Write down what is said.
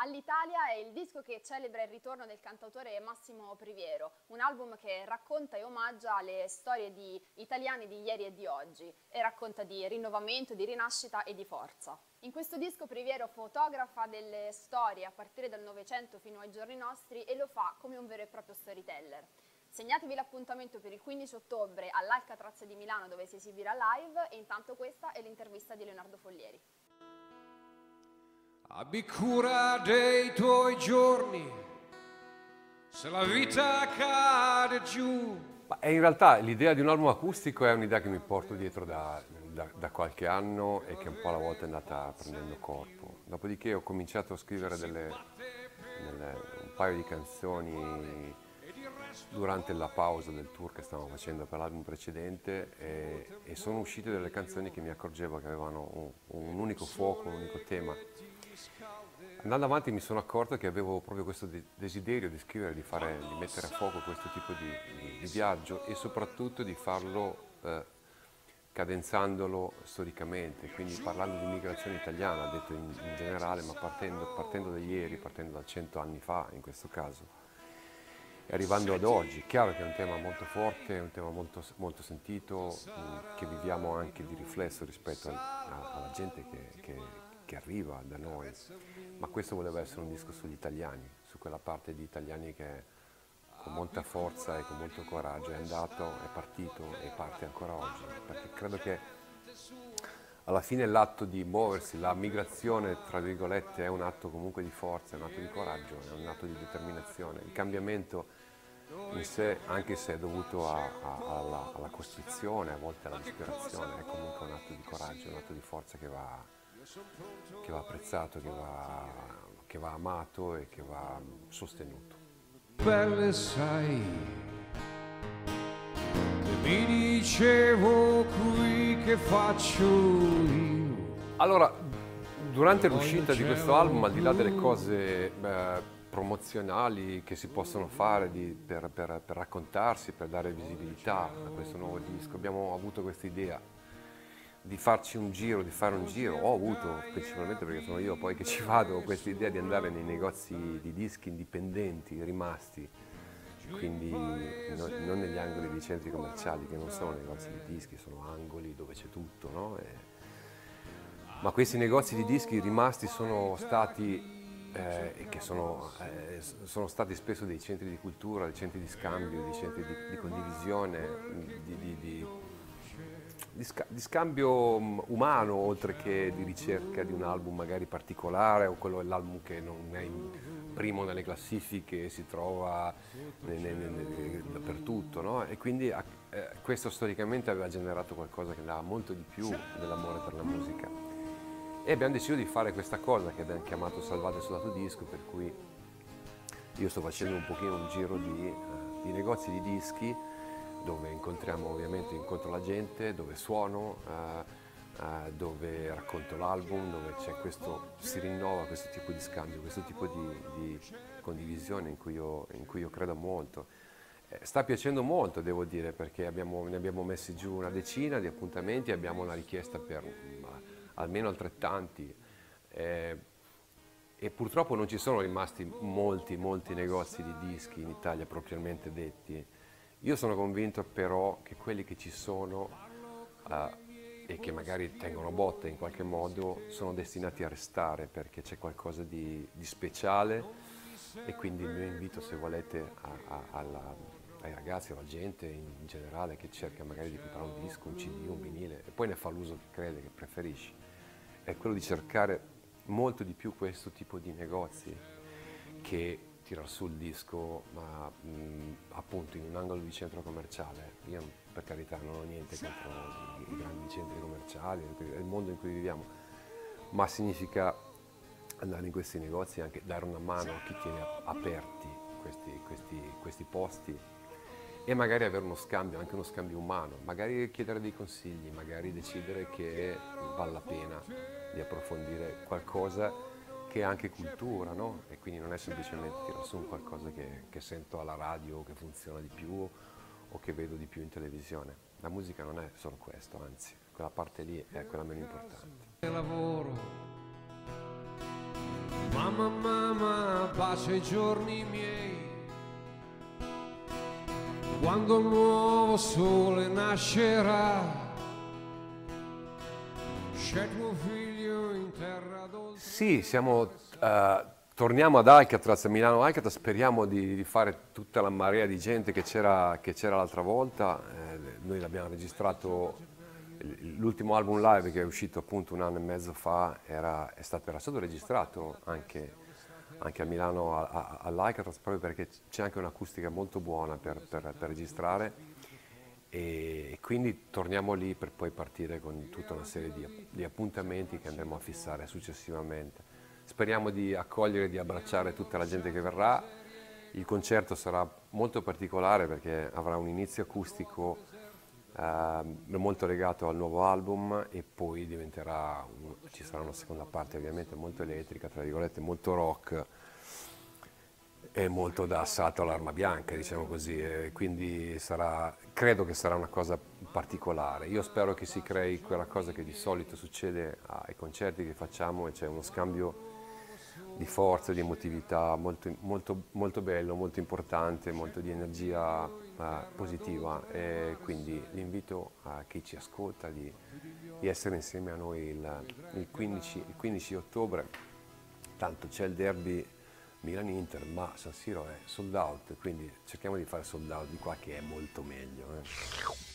All'Italia è il disco che celebra il ritorno del cantautore Massimo Priviero, un album che racconta e omaggia le storie di italiani di ieri e di oggi e racconta di rinnovamento, di rinascita e di forza. In questo disco Priviero fotografa delle storie a partire dal Novecento fino ai giorni nostri e lo fa come un vero e proprio storyteller. Segnatevi l'appuntamento per il 15 ottobre all'Alcatraz di Milano dove si esibirà live e intanto questa è l'intervista di Leonardo Foglieri. Abbi cura dei tuoi giorni, se la vita cade giù. Ma in realtà l'idea di un album acustico è un'idea che mi porto dietro da, da, da, qualche anno e che un po' alla volta è andata prendendo corpo. Dopodiché ho cominciato a scrivere delle, delle, un paio di canzoni durante la pausa del tour che stavamo facendo per l'album precedente e, e, sono uscite delle canzoni che mi accorgevo che avevano un, un unico fuoco, un unico tema. Andando avanti mi sono accorto che avevo proprio questo desiderio di scrivere, di, fare, di mettere a fuoco questo tipo di, di, di viaggio e soprattutto di farlo eh, cadenzandolo storicamente, quindi parlando di migrazione italiana, detto in, in generale, ma partendo, partendo, da ieri, partendo da cento anni fa in questo caso, e arrivando ad oggi. Chiaro che è un tema molto forte, è un tema molto, molto sentito, mh, che viviamo anche di riflesso rispetto a, a, alla gente che, che, che arriva da noi ma questo voleva essere un disco sugli italiani, su quella parte di italiani che con molta forza e con molto coraggio è andato, è partito e parte ancora oggi, perché credo che alla fine l'atto di muoversi, la migrazione, tra virgolette, è un atto comunque di forza, è un atto di coraggio, è un atto di determinazione. Il cambiamento in sé, anche se è dovuto a, a, alla, alla costrizione, a volte alla disperazione, è comunque un atto di coraggio, un atto di forza che va, che va apprezzato, che va, che va amato e che va sostenuto. Belle sai, mi dicevo qui che faccio io. Allora, durante l'uscita di questo album, al di là delle cose beh, promozionali che si possono fare di, per, per, per, raccontarsi, per dare visibilità a questo nuovo disco, abbiamo avuto questa idea di farci un giro, di fare un giro. Ho avuto, principalmente perché sono io poi che ci vado, questa idea di andare nei negozi di dischi indipendenti, rimasti, quindi no, non negli angoli dei centri commerciali, che non sono negozi di dischi, sono angoli dove c'è tutto, no? e, ma questi negozi di dischi rimasti sono stati eh, che sono, eh, sono, stati spesso dei centri di cultura, dei centri di scambio, dei centri di, di condivisione, di, di, sca di, scambio mm, umano oltre che di ricerca di un album magari particolare o quello dell'album che non è primo nelle classifiche e si trova dappertutto no? e quindi eh, questo storicamente aveva generato qualcosa che dava molto di più dell'amore per la musica e abbiamo deciso di fare questa cosa che abbiamo chiamato Salvate Soldato Disco per cui io sto facendo un pochino un giro di, uh, di negozi di dischi dove incontriamo ovviamente incontro la gente, dove suono, eh, eh, dove racconto l'album, dove questo, si rinnova questo tipo di scambio, questo tipo di, di condivisione in cui, io, in cui, io, credo molto. Eh, sta piacendo molto, devo dire, perché abbiamo, ne abbiamo messi giù una decina di appuntamenti abbiamo una richiesta per almeno altrettanti. Eh, e purtroppo non ci sono rimasti molti, molti negozi di dischi in Italia propriamente detti. Io sono convinto però che quelli che ci sono uh, e che magari tengono botte in qualche modo sono destinati a restare perché c'è qualcosa di, di, speciale e quindi il mio invito se volete a, a, alla, ai ragazzi, alla gente in generale che cerca magari di comprare un disco, un cd, un vinile e poi ne fa l'uso che crede, che preferisci, è quello di cercare molto di più questo tipo di negozi che tirar su il disco, ma mh, appunto in un angolo di centro commerciale. Io per carità non ho niente contro i, i grandi centri commerciali, il mondo in cui viviamo, ma significa andare in questi negozi e anche dare una mano a chi tiene aperti questi, questi, questi posti e magari avere uno scambio, anche uno scambio umano, magari chiedere dei consigli, magari decidere che vale la pena di approfondire qualcosa che è anche cultura, no? E quindi non è semplicemente tirare su qualcosa che, che sento alla radio, che funziona di più o che vedo di più in televisione. La musica non è solo questo, anzi, quella parte lì è quella meno importante. lavoro. Mamma, mamma, pace ai giorni miei. Quando un nuovo sole nascerà, c'è tuo figlio in terra dolce. Sì, siamo, eh, torniamo ad Alcatraz, a Milano Alcatraz, speriamo di, di fare tutta la marea di gente che c'era, l'altra volta. Eh, noi l'abbiamo registrato, l'ultimo album live che è uscito appunto un anno e mezzo fa era, stato, era stato registrato anche, anche a Milano all'Alcatraz proprio perché c'è anche un'acustica molto buona per, per, per registrare e quindi torniamo lì per poi partire con tutta una serie di, di, appuntamenti che andremo a fissare successivamente. Speriamo di accogliere e di abbracciare tutta la gente che verrà. Il concerto sarà molto particolare perché avrà un inizio acustico molto legato al nuovo album e poi diventerà, ci sarà una seconda parte ovviamente molto elettrica, tra virgolette molto rock è molto da assalto all'arma bianca, diciamo così, e quindi sarà, credo che sarà una cosa particolare. Io spero che si crei quella cosa che di solito succede ai concerti che facciamo, e c'è uno scambio di forza, di emotività molto, molto, molto bello, molto importante, molto di energia uh, positiva e quindi l'invito a chi ci ascolta di, di essere insieme a noi il, il, 15, il 15 ottobre, tanto c'è il derby Milan-Inter, ma San Siro è sold out, quindi cerchiamo di fare sold out di qua che è molto meglio. Eh.